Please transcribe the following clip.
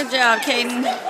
Good job, Caden.